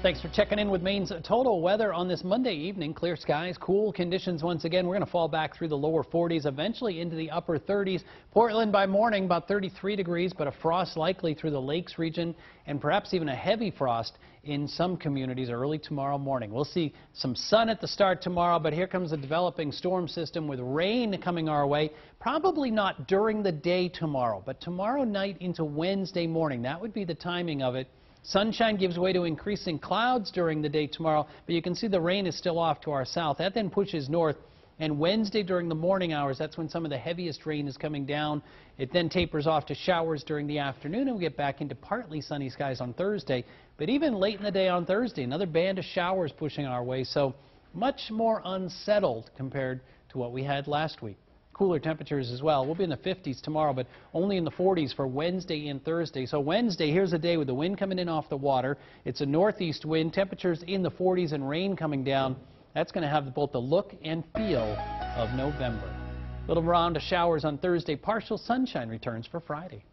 Thanks for checking in with Maine's total weather on this Monday evening. Clear skies, cool conditions once again. We're going to fall back through the lower 40s, eventually into the upper 30s. Portland by morning, about 33 degrees, but a frost likely through the lakes region and perhaps even a heavy frost in some communities early tomorrow morning. We'll see some sun at the start tomorrow, but here comes a developing storm system with rain coming our way. Probably not during the day tomorrow, but tomorrow night into Wednesday morning. That would be the timing of it. Sunshine gives way to increasing clouds during the day tomorrow, but you can see the rain is still off to our south. That then pushes north. And Wednesday during the morning hours, that's when some of the heaviest rain is coming down. It then tapers off to showers during the afternoon, and we get back into partly sunny skies on Thursday. But even late in the day on Thursday, another band of showers pushing our way. So much more unsettled compared to what we had last week cooler temperatures as well. We'll be in the 50s tomorrow, but only in the 40s for Wednesday and Thursday. So Wednesday, here's a day with the wind coming in off the water. It's a northeast wind, temperatures in the 40s and rain coming down. That's going to have both the look and feel of November. Little round of showers on Thursday. Partial sunshine returns for Friday.